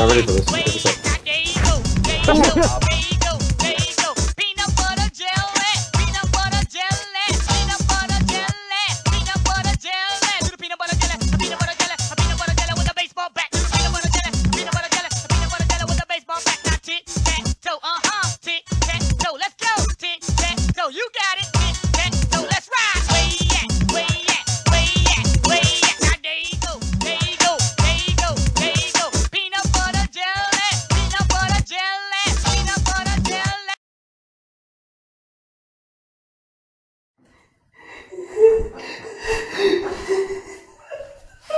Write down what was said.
I'm ready for this. at? Where this